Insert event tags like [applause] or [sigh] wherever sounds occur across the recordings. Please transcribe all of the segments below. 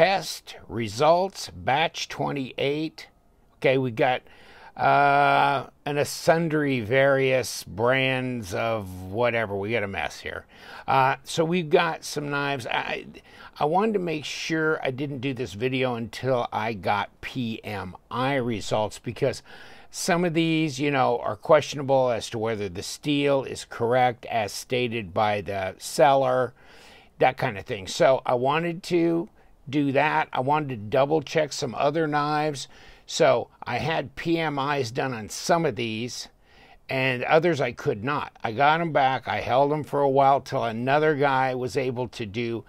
test results, batch 28. Okay, we got uh, and sundry various brands of whatever. We got a mess here. Uh, so we've got some knives. I, I wanted to make sure I didn't do this video until I got PMI results because some of these, you know, are questionable as to whether the steel is correct as stated by the seller, that kind of thing. So I wanted to do that. I wanted to double check some other knives so I had PMIs done on some of these, and others I could not. I got them back. I held them for a while till another guy was able to do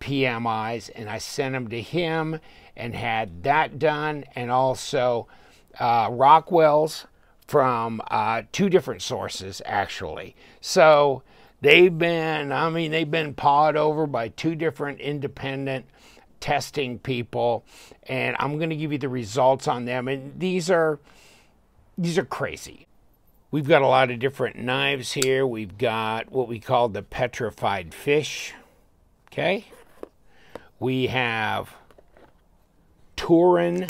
PMIs, and I sent them to him and had that done, and also uh, Rockwell's from uh, two different sources actually. So they've been, I mean, they've been pawed over by two different independent testing people, and I'm going to give you the results on them. And these are these are crazy. We've got a lot of different knives here. We've got what we call the petrified fish. Okay. We have Turen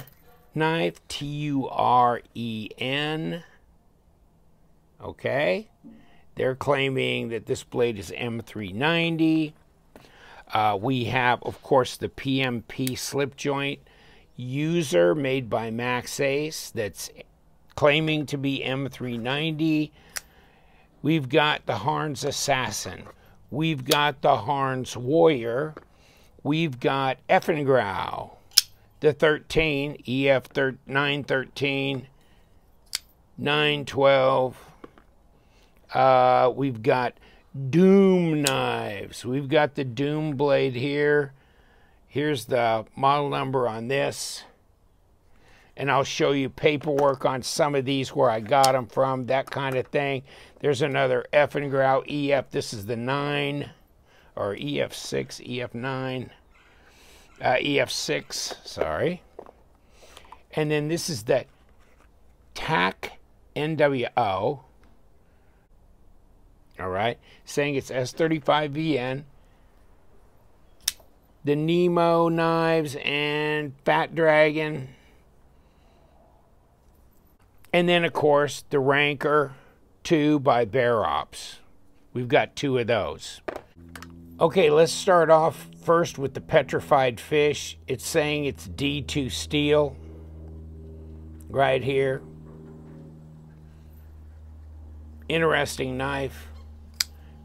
knife, T U R E N. Okay. They're claiming that this blade is M390. Uh, we have, of course, the PMP slip joint user made by MaxAce that's claiming to be M390. We've got the Harnds Assassin. We've got the Harnds Warrior. We've got Eafengrow, the 13, EF 913, 912. Uh, we've got Doom knives. We've got the Doom blade here. Here's the model number on this. And I'll show you paperwork on some of these where I got them from, that kind of thing. There's another Eafengrow EF. This is the 9 or EF6, EF9, uh, EF6, sorry. And then this is the TAC NWO all right, saying it's S35VN. The Nimo knives and Fat Dragon. And then, of course, the Rancor 2 by Bear Ops. We've got two of those. Okay, let's start off first with the petrified fish. It's saying it's D2 steel right here. Interesting knife.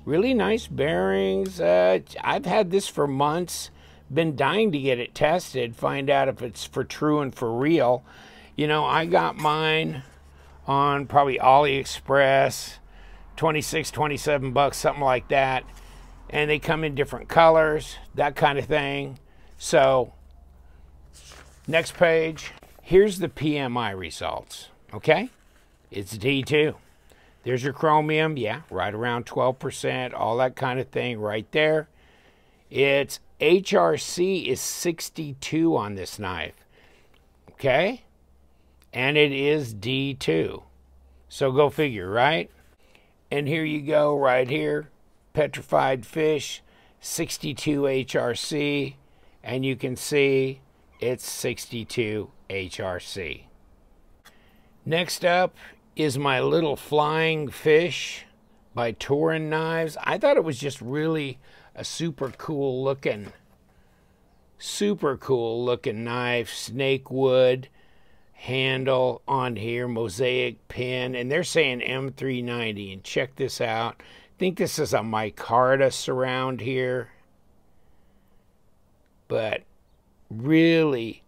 Really nice bearings. Uh, I've had this for months. Been dying to get it tested, find out if it's for true and for real. You know, I got mine on probably AliExpress, 26, 27 bucks, something like that. And they come in different colors, that kind of thing. So, next page. Here's the PMI results, okay? It's D2. There's your chromium, yeah, right around 12%, all that kind of thing right there. Its HRC is 62 on this knife, okay? And it is D2. So go figure, right? And here you go, right here, petrified fish, 62 HRC, and you can see it's 62 HRC. Next up is my little flying fish by Turen Knives. I thought it was just really a super cool looking, super cool looking knife, snake wood handle on here, mosaic pin, and they're saying M390. And check this out. I think this is a micarta surround here, but really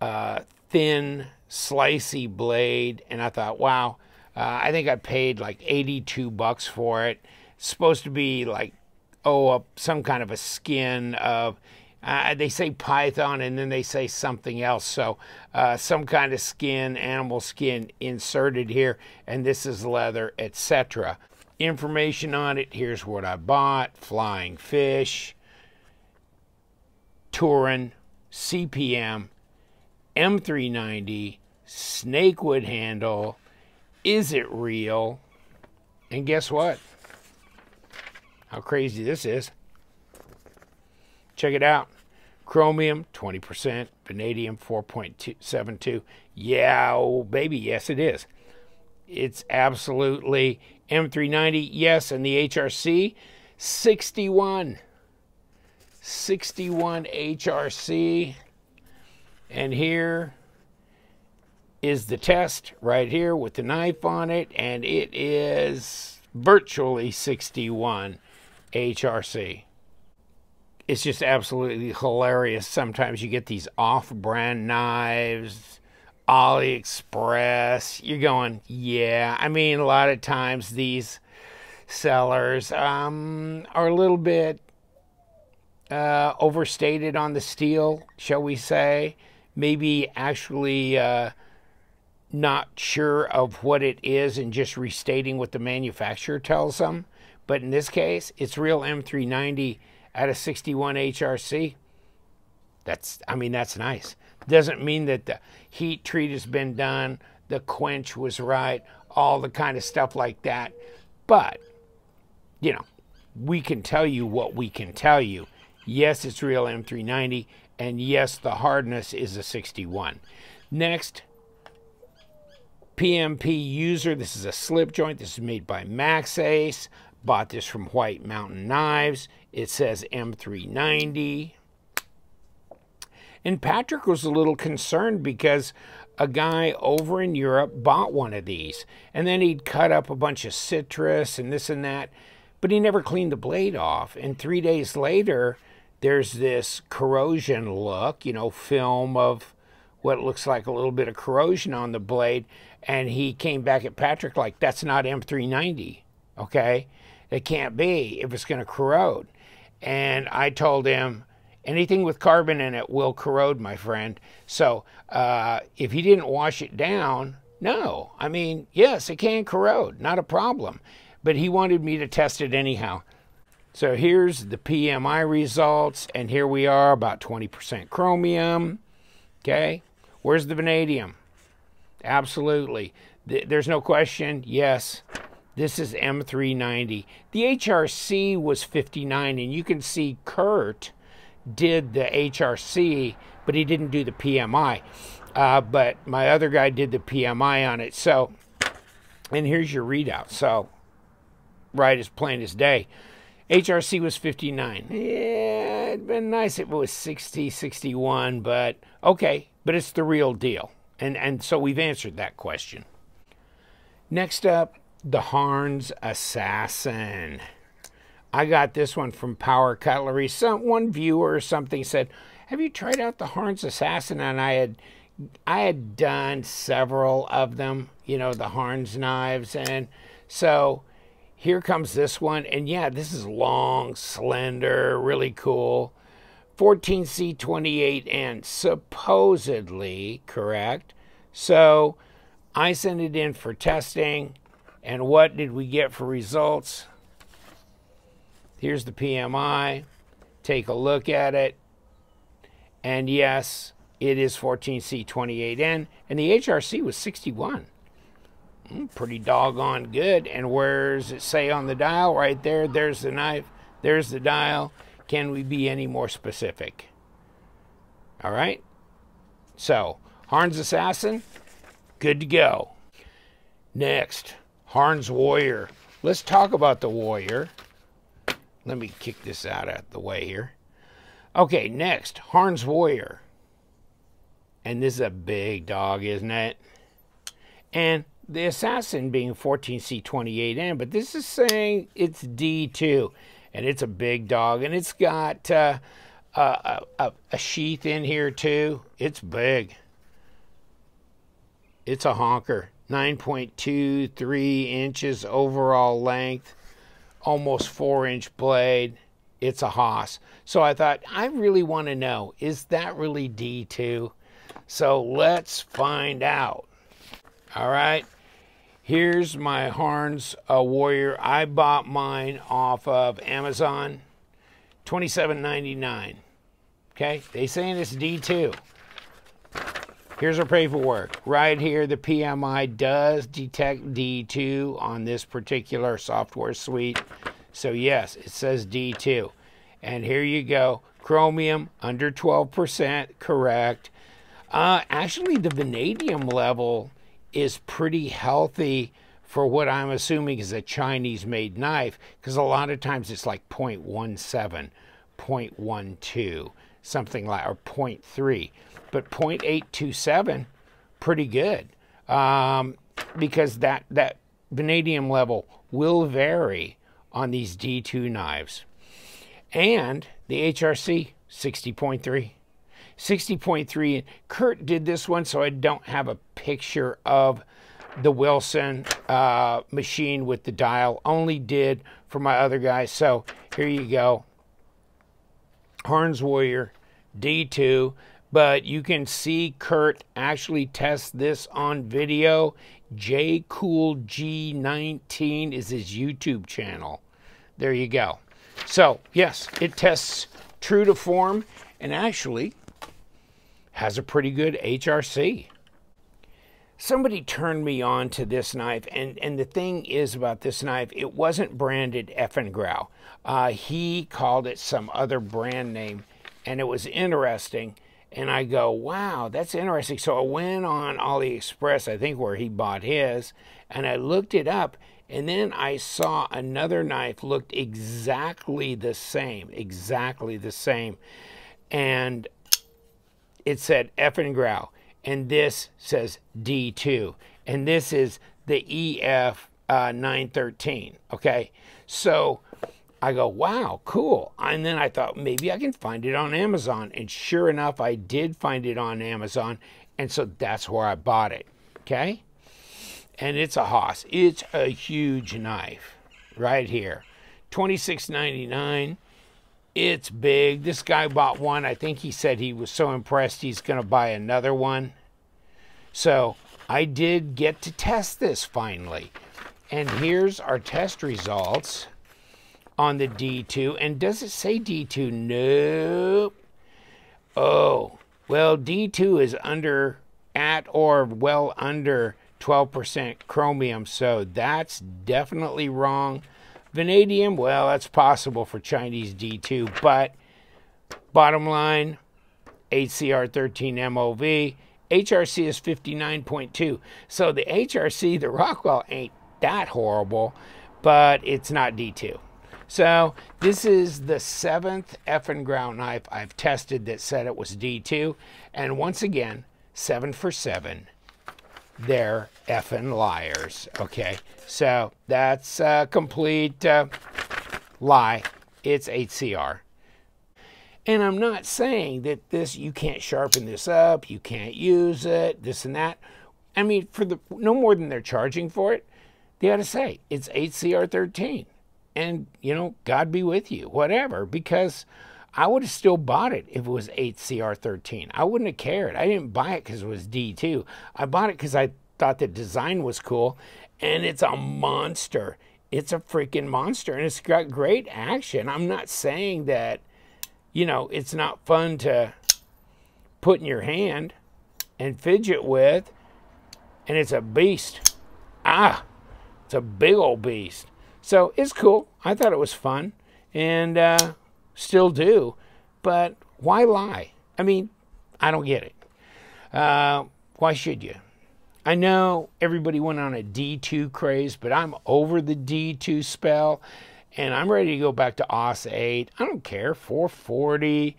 uh, thin slicey blade, and I thought, wow, uh, I think I paid like 82 bucks for it. It's supposed to be like, oh, a, some kind of a skin of, uh, they say python and then they say something else. So uh, some kind of skin, animal skin inserted here, and this is leather, etc. Information on it, here's what I bought, flying fish, Turen, CPM, M390, snakewood handle. Is it real? And guess what? How crazy this is. Check it out. Chromium, 20%. Vanadium, 4.72. Yeah, oh, baby, yes, it is. It's absolutely M390, yes, and the HRC, 61. 61 HRC. And here is the test right here with the knife on it, and it is virtually 61 HRC. It's just absolutely hilarious. Sometimes you get these off brand knives, AliExpress. You're going, yeah. I mean, a lot of times these sellers um, are a little bit uh, overstated on the steel, shall we say. Maybe actually uh, not sure of what it is and just restating what the manufacturer tells them. But in this case, it's real M390 at a 61 HRC. That's, I mean, that's nice. Doesn't mean that the heat treat has been done, the quench was right, all the kind of stuff like that. But, you know, we can tell you what we can tell you. Yes, it's real M390, and yes, the hardness is a 61. Next, PMP user. This is a slip joint. This is made by MaxAce. Bought this from White Mountain Knives. It says M390. And Patrick was a little concerned because a guy over in Europe bought one of these. And then he'd cut up a bunch of citrus and this and that. But he never cleaned the blade off. And three days later, there's this corrosion look, you know, film of what looks like a little bit of corrosion on the blade. And he came back at Patrick like, that's not M390, okay? It can't be if it's going to corrode. And I told him, anything with carbon in it will corrode, my friend. So uh, if he didn't wash it down, no. I mean, yes, it can corrode, not a problem. But he wanted me to test it anyhow. So here's the PMI results, and here we are, about 20% chromium. Okay, where's the vanadium? Absolutely. There's no question. Yes, this is M390. The HRC was 59, and you can see Kurt did the HRC, but he didn't do the PMI. Uh, but my other guy did the PMI on it. So, and here's your readout. So, right as plain as day. HRC was 59. Yeah, it'd been nice if it was 60, 61, but okay, but it's the real deal. And, and so we've answered that question. Next up, the Harnds Assassin. I got this one from Power Cutlery. Some one viewer or something said, "Have you tried out the Harnds Assassin?" And I had I had done several of them, you know, the Harnds knives, and so here comes this one, and yeah, this is long, slender, really cool. 14C28 and supposedly correct. So I sent it in for testing. And what did we get for results? Here's the PMI. Take a look at it. And yes, it is 14C28N. And the HRC was 61. Mm, pretty doggone good. And where's it say on the dial? Right there. There's the knife. There's the dial. Can we be any more specific? All right. So, Harnds Assassin, good to go. Next, Harnds Warrior. Let's talk about the Warrior. Let me kick this out of the way here. Okay, next, Harnds Warrior. And this is a big dog, isn't it? And the Assassin being 14C28N, but this is saying it's D2 and it's a big dog, and it's got uh, a, a, a sheath in here too. It's big. It's a honker. 9.23 inches overall length, almost four inch blade. It's a Haas. So I thought, I really want to know, is that really D2? So let's find out. All right. Here's my Harnds uh, Warrior. I bought mine off of Amazon, $27.99. Okay, they saying it's D2. Here's our paperwork. Right here, the PMI does detect D2 on this particular software suite. So yes, it says D2. And here you go, Chromium under 12%, correct. Uh, actually, the vanadium level is pretty healthy for what I'm assuming is a Chinese made knife, because a lot of times it's like 0.17, 0.12, something like, or 0.3. But 0.827, pretty good. Um, because that, that vanadium level will vary on these D2 knives. And the HRC, 60.3. 60.3. Kurt did this one, so I don't have a picture of the Wilson uh, machine with the dial. Only did for my other guys. So here you go. Harnds Warrior D2. But you can see Kurt actually test this on video. JCoolG19 is his YouTube channel. There you go. So, yes, it tests true to form and actually has a pretty good HRC. Somebody turned me on to this knife, and, and the thing is about this knife, it wasn't branded Eafengrow. Uh, he called it some other brand name, and it was interesting. And I go, wow, that's interesting. So I went on AliExpress, I think where he bought his, and I looked it up, and then I saw another knife looked exactly the same, exactly the same. And it said Eafengrow, and this says D2. And this is the EF uh, 913, okay? So I go, wow, cool. And then I thought maybe I can find it on Amazon. And sure enough, I did find it on Amazon. And so that's where I bought it, okay? and it's a Haas. It's a huge knife right here. $26.99. It's big. This guy bought one. I think he said he was so impressed he's going to buy another one. So I did get to test this finally. And here's our test results on the D2. And does it say D2? Nope. Oh, well, D2 is under, at or well under 12% chromium, so that's definitely wrong. Vanadium, well, that's possible for Chinese D2, but bottom line, 8CR13 MOV, HRC is 59.2. So the HRC, the Rockwell, ain't that horrible, but it's not D2. So this is the seventh Eafengrow knife I've tested that said it was D2. And once again, seven for seven they're effing liars. Okay, so that's a complete uh, lie. It's 8CR. And I'm not saying that this you can't sharpen this up, you can't use it, this and that. I mean, for the no more than they're charging for it, they ought to say it's 8CR 13. And you know, God be with you, whatever, because I would have still bought it if it was 8CR13. I wouldn't have cared. I didn't buy it because it was D2. I bought it because I thought the design was cool. And it's a monster. It's a freaking monster. And it's got great action. I'm not saying that, you know, it's not fun to put in your hand and fidget with. And it's a beast. Ah, it's a big old beast. So it's cool. I thought it was fun. And, uh, still do, but why lie? I mean, I don't get it. Uh, why should you? I know everybody went on a D2 craze, but I'm over the D2 spell and I'm ready to go back to AUS 8. I don't care, 440,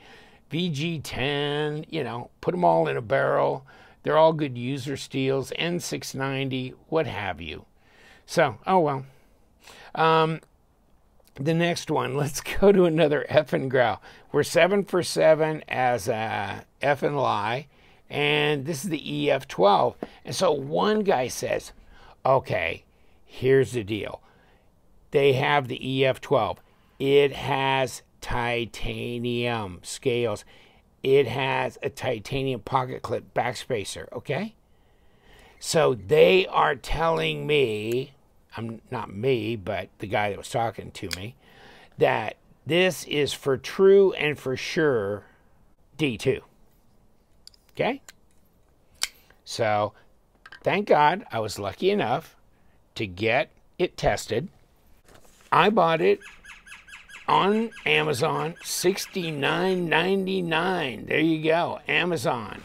VG10, you know, put them all in a barrel. They're all good user steels, N690, what have you. So, oh well. Um, the next one, [laughs] let's go to another Eafengrow. We're seven for seven as a F and lie, and this is the EF12. And so one guy says, okay, here's the deal. They have the EF12. It has titanium scales. It has a titanium pocket clip backspacer, okay? So they are telling me I'm not me, but the guy that was talking to me, that this is for true and for sure D2. Okay? So, thank God I was lucky enough to get it tested. I bought it on Amazon, $69.99. There you go, Amazon.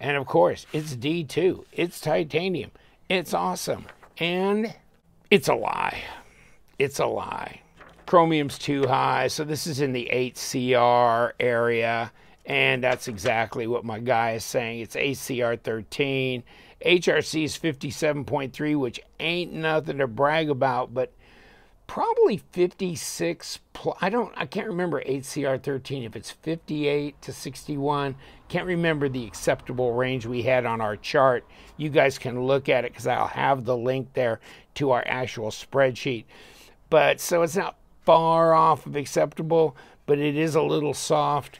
And of course, it's D2. It's titanium. It's awesome. And it's a lie. It's a lie. Chromium's too high, so this is in the 8CR area. And that's exactly what my guy is saying. It's 8CR 13. HRC is 57.3, which ain't nothing to brag about, but probably 56 plus, I don't I can't remember 8CR 13 if it's 58 to 61 can't remember the acceptable range we had on our chart. You guys can look at it because I'll have the link there to our actual spreadsheet. But so it's not far off of acceptable but it is a little soft.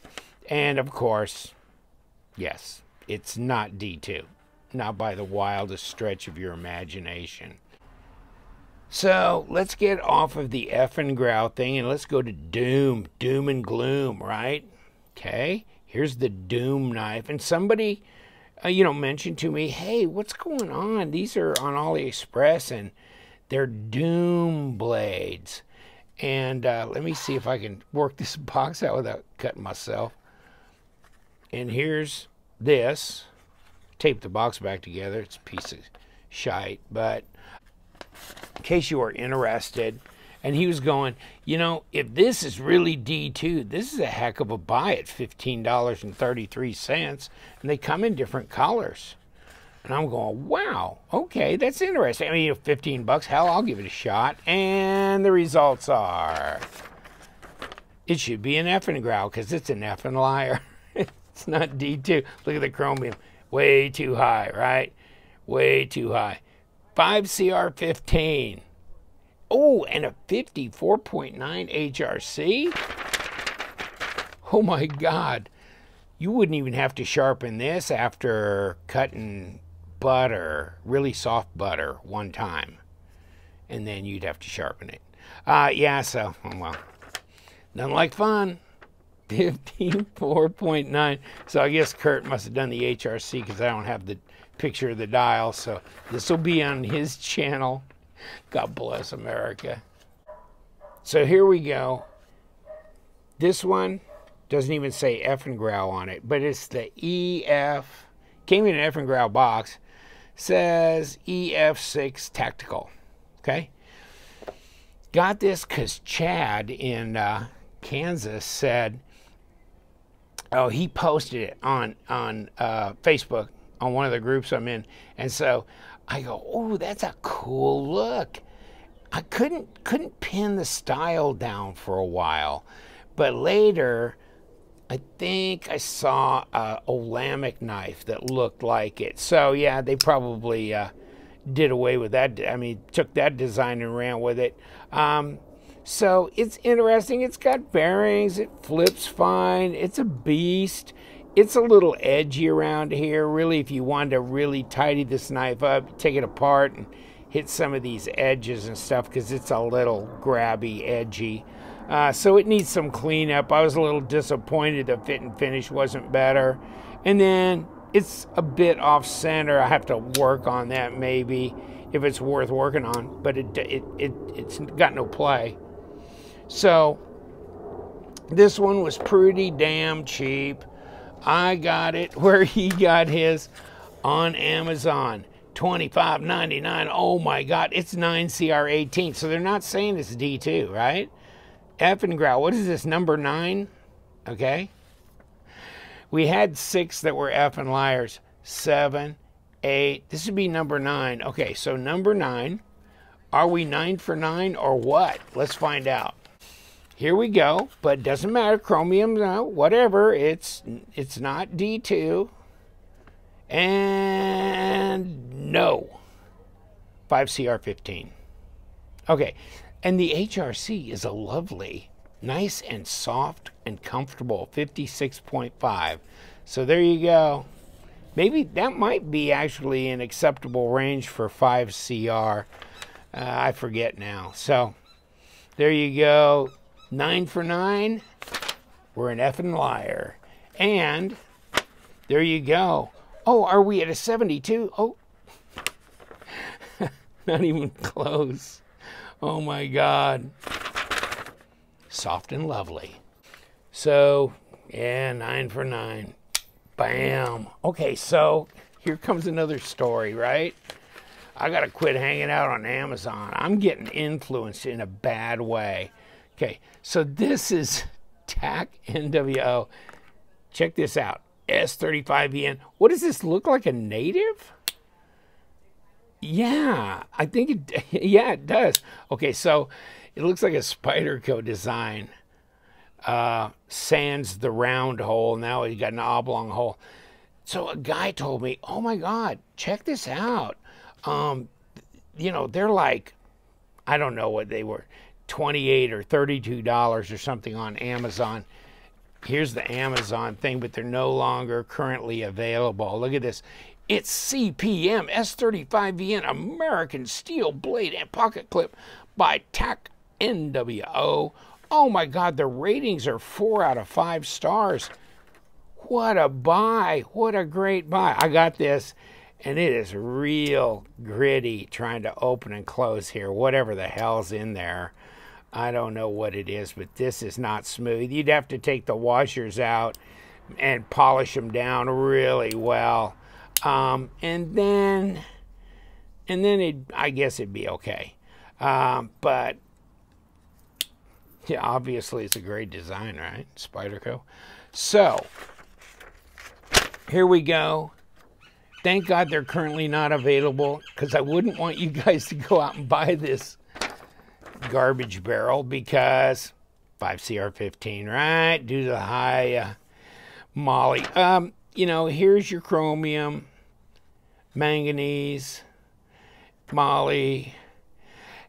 And of course yes it's not D2 not by the wildest stretch of your imagination so let's get off of the F and growl thing and let's go to doom, doom and gloom, right? Okay, here's the doom knife. And somebody, uh, you know, mentioned to me, hey, what's going on? These are on AliExpress and they're doom blades. And uh, let me see if I can work this [laughs] box out without cutting myself. And here's this. Tape the box back together. It's a piece of shite, but in case you are interested. And he was going, you know, if this is really D2, this is a heck of a buy at $15.33. And they come in different colors. And I'm going, wow, okay, that's interesting. I mean, 15 bucks, hell, I'll give it a shot. And the results are it should be an effing growl because it's an effing liar. [laughs] it's not D2. Look at the chromium. Way too high, right? Way too high. 5CR15. Oh, and a 54.9 HRC? Oh my God. You wouldn't even have to sharpen this after cutting butter, really soft butter, one time. And then you'd have to sharpen it. Uh, yeah, so, well, nothing like fun. [laughs] 54.9. So I guess Kurt must have done the HRC because I don't have the picture of the dial. So this will be on his channel. God bless America. So here we go. This one doesn't even say Eafengrow on it, but it's the EF. Came in an Eafengrow box. Says EF6 Tactical. Okay. Got this because Chad in uh, Kansas said, oh, he posted it on on uh, Facebook on one of the groups I'm in. And so I go, oh, that's a cool look. I couldn't couldn't pin the style down for a while, but later, I think I saw a Olamic knife that looked like it. So yeah, they probably uh, did away with that. I mean, took that design and ran with it. Um, so it's interesting. It's got bearings. It flips fine. It's a beast. It's a little edgy around here. Really, if you wanted to really tidy this knife up, take it apart and hit some of these edges and stuff because it's a little grabby, edgy. Uh, so it needs some cleanup. I was a little disappointed the fit and finish wasn't better. And then it's a bit off center. I have to work on that maybe if it's worth working on, but it, it, it, it's got no play. So this one was pretty damn cheap. I got it [laughs] where he got his on Amazon. $25.99. Oh my God, it's 9CR18. So they're not saying it's D2, right? F and growl. What is this, number nine? Okay. We had six that were F and liars. Seven, eight. This would be number nine. Okay, so number nine. Are we nine for nine or what? Let's find out here we go, but doesn't matter. Chromium, no, whatever. It's it's not D2. And no. 5CR15. Okay. And the HRC is a lovely, nice and soft and comfortable 56.5. So there you go. Maybe that might be actually an acceptable range for 5CR. Uh, I forget now. So there you go. Nine for nine. We're an effing liar. And there you go. Oh, are we at a 72? Oh, [laughs] not even close. Oh my God. soft and lovely. So, yeah, nine for nine. Bam. Okay, so here comes another story, right? I got to quit hanging out on Amazon. I'm getting influenced in a bad way. Okay, so this is TAC NWO. Check this out S35VN. What does this look like? A native? Yeah, I think it, [laughs] yeah, it does. Okay, so it looks like a Spyderco design. Uh, sans the round hole. Now he's got an oblong hole. So a guy told me, oh my God, check this out. Um, you know, they're like, I don't know what they were, 28 or $32 or something on Amazon. Here's the Amazon thing, but they're no longer currently available. Look at this. It's CPM S35VN American Steel Blade and Pocket Clip by TAC NWO. Oh my God, the ratings are four out of five stars. What a buy. What a great buy. I got this, and it is real gritty trying to open and close here, whatever the hell's in there. I don't know what it is, but this is not smooth. You'd have to take the washers out and polish them down really well. Um, and then, and then it, I guess it'd be okay. Um, but yeah, obviously it's a great design, right? Spyderco. So here we go. Thank God they're currently not available because I wouldn't want you [laughs] guys to go out and buy this garbage barrel because 5CR15, right? To the high uh, moly. Um, you know, here's your chromium, manganese, moly,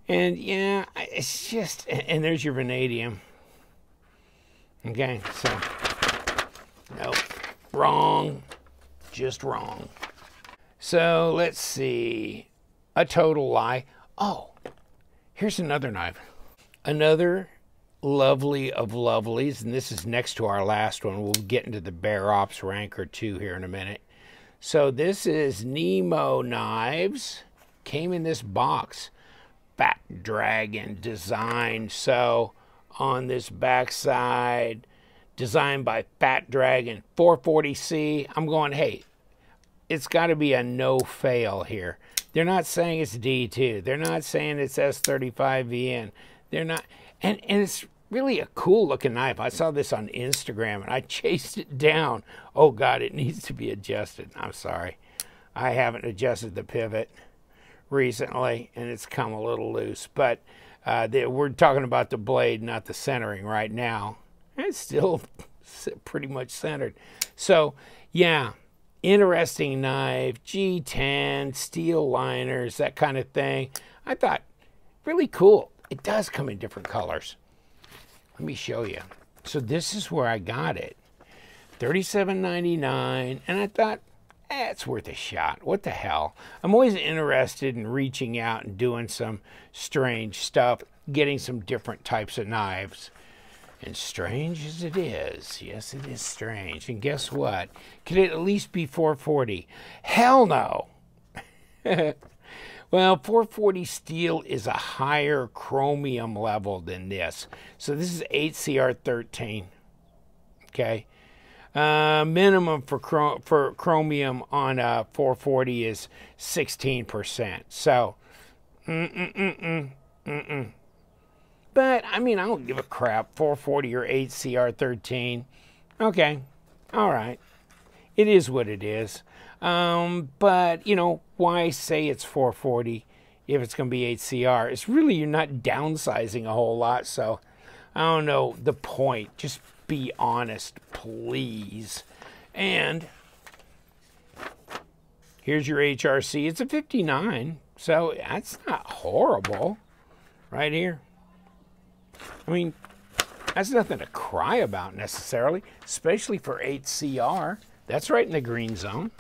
and yeah, it's just, and there's your vanadium. Okay, so, nope, wrong, just wrong. So let's see, a total lie. Oh, here's another knife. Another lovely of lovelies, and this is next to our last one. We'll get into the Bear Ops Rancor 2 here in a minute. So this is Nimo Knives. Came in this box. Fat Dragon design. So on this backside, designed by Fat Dragon 440C. I'm going, hey, it's got to be a no fail here. They're not saying it's D2. They're not saying it's S35VN. They're not, and, and it's really a cool looking knife. I saw this on Instagram and I [laughs] chased it down. Oh God, it needs to be adjusted. I'm sorry. I haven't adjusted the pivot recently and it's come a little loose, but uh, we're talking about the blade, not the centering right now. It's still [laughs] pretty much centered. So yeah, interesting knife, G10, steel liners, that kind of thing. I thought really cool. It does come in different colors. Let me show you. So this is where I got it. $37.99 and I thought eh, it's worth a shot. What the hell? I'm always interested in reaching out and doing some strange stuff, getting some different types of knives. And strange as it is, yes, it is strange. And guess what? Could it at least be 440? Hell no. [laughs] well, 440 steel is a higher chromium level than this. So this is 8CR13. Okay. Uh, minimum for for chromium on a 440 is 16%. So, mm mm mm. But, I mean, I don't give a crap. 440 or 8CR13. Okay. All right. It is what it is. Um, but, you know, why say it's 440 if it's going to be 8CR? It's really, you're not downsizing a whole lot. So, I don't know the point. Just be honest, please. And here's your HRC. It's a 59. So, that's not horrible. Right here. I mean, that's nothing to cry about necessarily, especially for 8CR. That's right in the green zone.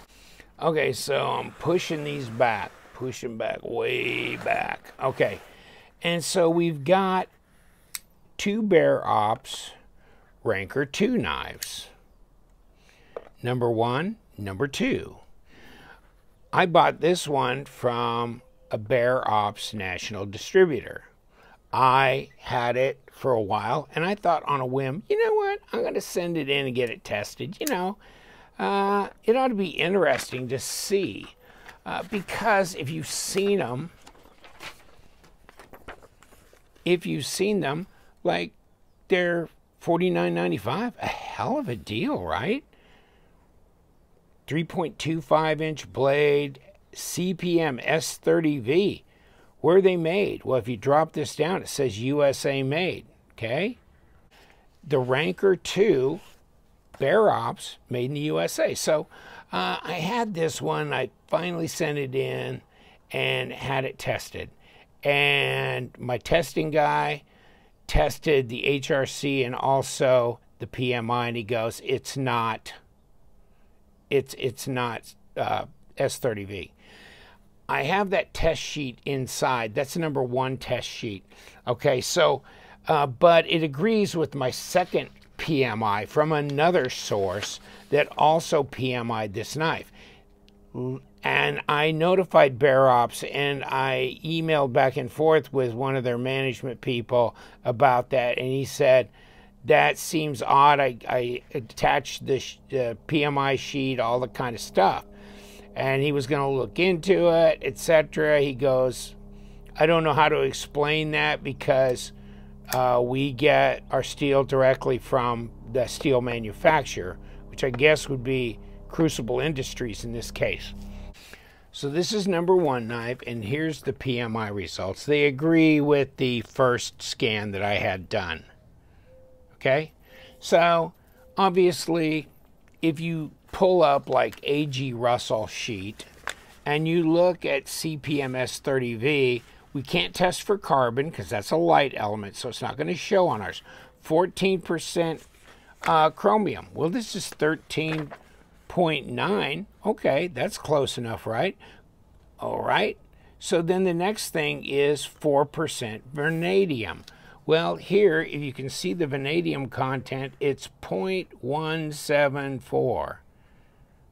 Okay, so I'm pushing these back, pushing back, way back. Okay, and so we've got two Bear Ops Rancor 2 knives. Number one, number two. I bought this one from a Bear Ops national distributor. I had it for a while, and I thought on a whim, you know what? I'm going to send it in and get it tested. You know, uh, it ought to be interesting to see uh, because if you've seen them, if you've seen them, like they're $49.95, a hell of a deal, right? 3.25 inch blade, CPM S30V. Where are they made? Well, if you drop this down, it says USA made. Okay. The Rancor 2 Bear Ops made in the USA. So uh, I had this one. I finally sent it in and had it tested. And my testing guy tested the HRC and also the PMI, and he goes, "It's not. It's it's not uh, S30V." I have that test sheet inside. That's the number one test sheet. Okay, so, uh, but it agrees with my second PMI from another source that also PMI'd this knife. And I notified Bear Ops and I emailed back and forth with one of their management people about that. And he said, that seems odd. I, I attached the uh, PMI sheet, all the kind of stuff and he was going to look into it, etc. He goes, I don't know how to explain that because uh, we get our steel directly from the steel manufacturer, which I guess would be Crucible Industries in this case. So this is number one knife, and here's the PMI results. They agree with the first scan that I had done. Okay? So, obviously, if you pull up like A.G. Russell sheet and you look at CPM S30V, we can't test for carbon because that's a light element, so it's not going to show on ours. 14% uh, chromium. Well, this is 13.9. Okay, that's close enough, right? All right. So then the next thing is 4% vanadium. Well, here, if you can see the vanadium content, it's 0.174.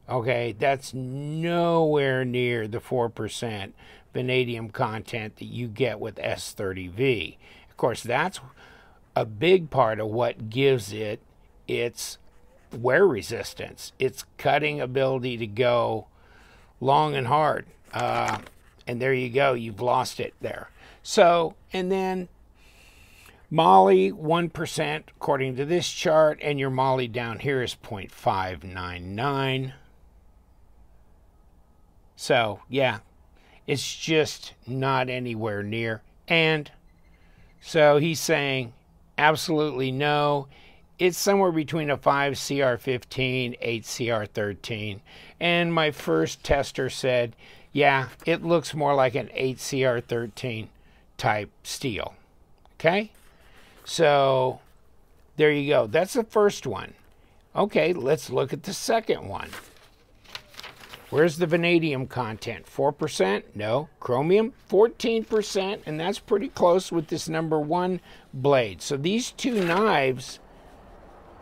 Okay, that's nowhere near the 4% vanadium content that you get with S30V. Of course, that's a big part of what gives it its wear resistance, its cutting ability to go long and hard. Uh, and there you go, you've lost it there. So, and then Moly 1% according to this chart, and your Moly down here is 0.599. So, yeah, it's just not anywhere near. And so he's saying absolutely no. It's somewhere between a 5 CR15, 8 CR13. And my first tester said, yeah, it looks more like an 8 CR13 type steel. Okay? So there you go. That's the first one. Okay, let's look at the second one. Where's the vanadium content? 4%? No. Chromium? 14%, and that's pretty close with this number one blade. So these two knives,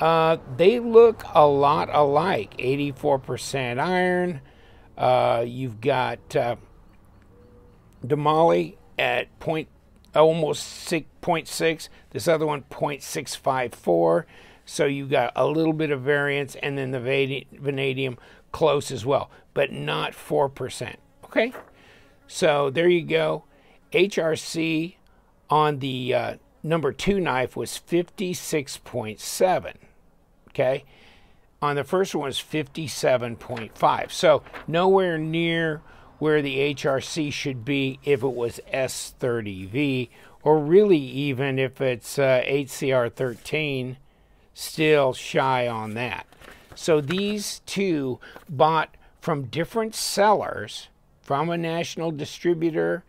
uh, they look a lot alike. 84% iron. Uh, you've got uh, Damali at point, almost 6.6. This other one, 0.654. So you've got a little bit of variance, and then the vanadium close as well, but not 4%. Okay? So there you go. HRC on the uh, number two knife was 56.7. Okay? On the first one was 57.5. So nowhere near where the HRC should be if it was S30V, or really even if it's uh, 8CR13, still shy on that. So these two bought from different sellers, from a national distributor,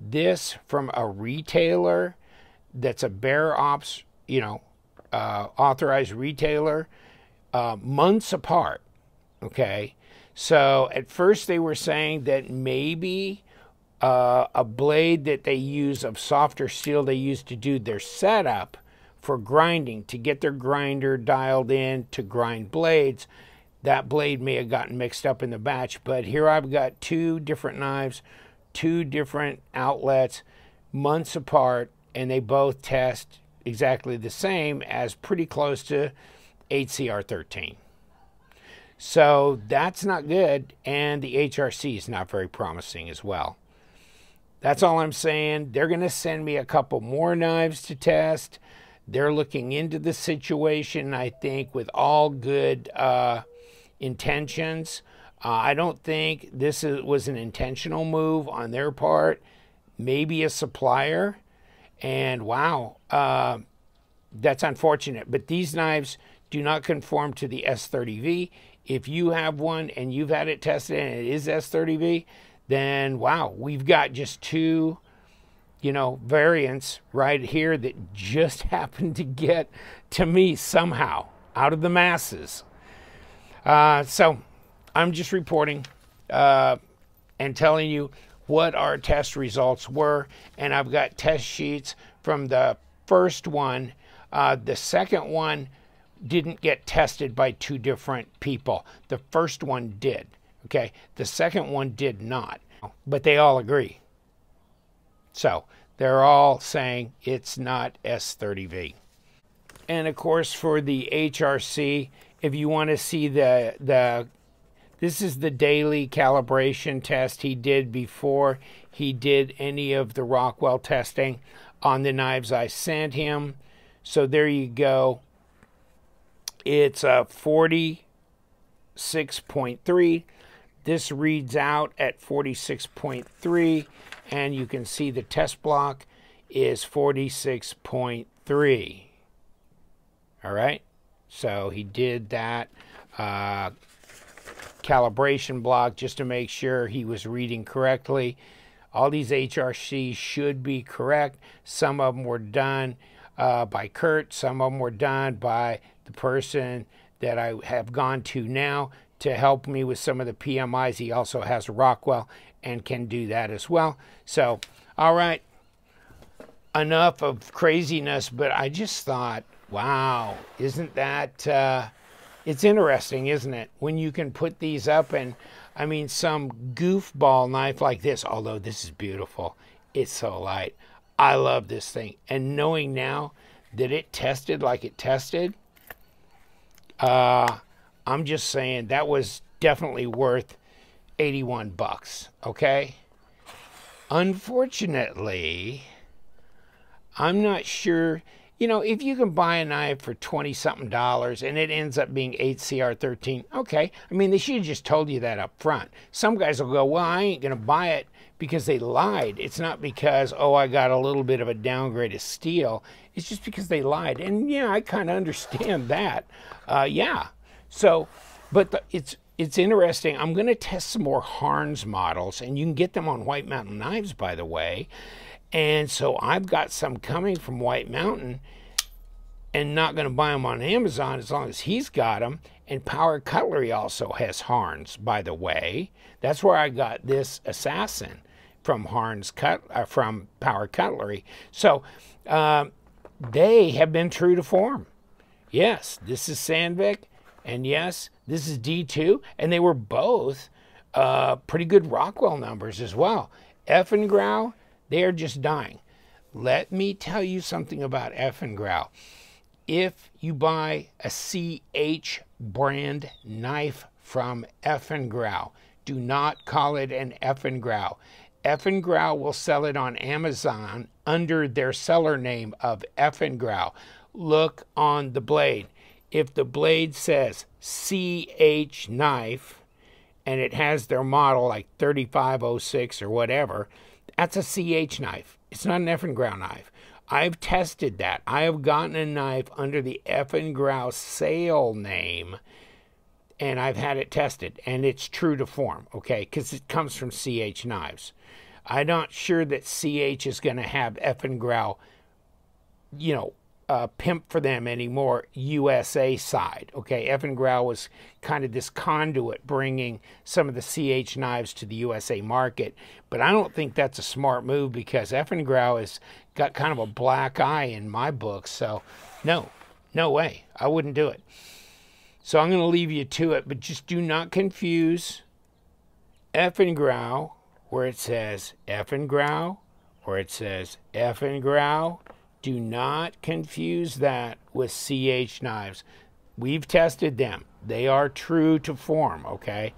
this from a retailer that's a Bear Ops, you know, uh, authorized retailer, uh, months apart. Okay. So at first they were saying that maybe uh, a blade that they use of softer steel they use to do their setup for grinding to get their grinder dialed in to grind blades. That blade may have gotten mixed up in the batch, but here I've got two different knives, two different outlets, months apart, and they both test exactly the same as pretty close to 8CR 13. So that's not good, and the HRC is not very promising as well. That's all I'm saying. They're going to send me a couple more knives to test. They're looking into the situation, I think, with all good uh, intentions. Uh, I don't think this is, was an intentional move on their part. Maybe a supplier. And wow, uh, that's unfortunate. But these knives do not conform to the S30V. If you have one and you've had it tested and it is S30V, then wow, we've got just two, you know, variants right here that just [laughs] happened to get to me somehow out of the masses. Uh, so I'm just reporting uh, and telling you what our test results were, and I've got test sheets from the first one. Uh, the second one didn't get tested by two different people. The first one did. Okay. The second one did not. But they all agree. So they're all saying it's not S30V. And of course, for the HRC, if you want to see the the this is the daily calibration test he did before he did any of the Rockwell testing on the knives I sent him. So there you go. It's a 46.3. This reads out at 46.3, and you can see the test block is 46.3. All right, so he did that uh, calibration block just to make sure he was reading correctly. All these HRCs should be correct. Some of them were done uh, by Kurt, some of them were done by the person that I have gone to now to help me with some of the PMIs. He also has Rockwell and can do that as well. So, all right, enough of craziness, but I just thought, wow, isn't that, uh, it's interesting, isn't it? When you can put these up and, I mean, some goofball knife like this, although this is beautiful, it's so light. I love this thing. And knowing now that it tested like it tested, uh, I'm just saying that was definitely worth 81 bucks, okay? Unfortunately, I'm not sure. You know, if you can buy a knife for 20 something dollars and it ends up being 8CR13, okay. I mean, they should have just told you that up front. Some guys will go, well, I ain't going to buy it because they lied. It's not because, oh, I got a little bit of a downgrade of steel. It's just because they lied. And yeah, I kind of understand that. Uh, yeah. So, but the, it's it's interesting. I'm going to test some more Harnds models, and you can get them on White Mountain Knives, by the way. And so I've got some coming from White Mountain, and not going to buy them on Amazon as long as he's got them. And Power Cutlery also has Harnds, by the way. That's where I got this Assassin from Harnds Cut uh, from Power Cutlery. So uh, they have been true to form. Yes, this is Sandvik, and yes, this is D2, and they were both uh, pretty good Rockwell numbers as well. Eafengrow, they are just dying. Let me tell you something about Eafengrow. If you buy a CH brand knife from Eafengrow, do not call it an Eafengrow. Eafengrow will sell it on Amazon under their seller name of Eafengrow. Look on the blade. If the blade says CH knife and it has their model like 3506 or whatever, that's a CH knife. It's not an Eafengrow knife. I've tested that. I have gotten a knife under the Eafengrow sale name and I've had it tested and it's true to form, okay? Because it comes from CH knives. I'm not sure that CH is going to have Eafengrow, you know, uh, pimp for them anymore, USA side. Okay, Eafengrow was kind of this conduit bringing some of the CH knives to the USA market. But I don't think that's a smart move because Eafengrow has got kind of a black eye in my book. So, no, no way. I wouldn't do it. So I'm going to leave you to it, but just do not confuse Eafengrow, where it says Eafengrow where it says Eafengrow. Do not confuse that with CH knives. We've tested them. They are true to form, okay?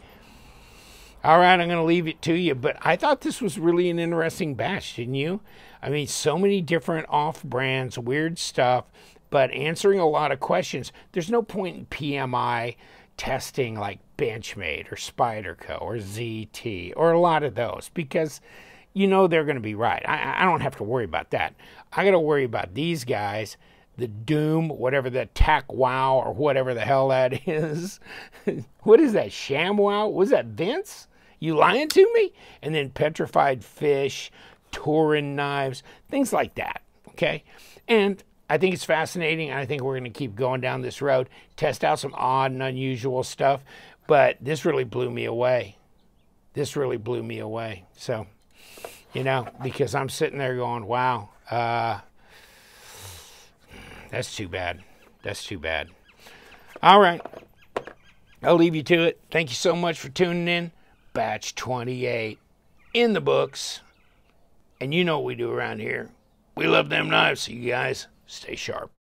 All right, I'm going to leave it to you, but I thought this was really an interesting batch, didn't you? I mean, so many different off brands, weird stuff, but answering a lot of questions. There's no point in PMI testing like Benchmade or Spyderco or ZT or a lot of those because you know they're going to be right. I, I don't have to worry about that. I got to worry about these guys the Doom, whatever the Tac Wow or whatever the hell that [laughs] is. what is that? Sham Wow? Was that Vince? You lying to me? And then petrified fish, Turen knives, things like that. Okay. And I think it's fascinating. And I think we're going to keep going down this road, test out some odd and unusual stuff. But this really blew me away. This really blew me away. So, you know, because I'm sitting there going, wow, uh, that's too bad. That's too bad. All right. I'll leave you to it. Thank you so much for tuning in. Batch 28 in the books. And you know what we do around here. We love them knives, so you guys stay sharp.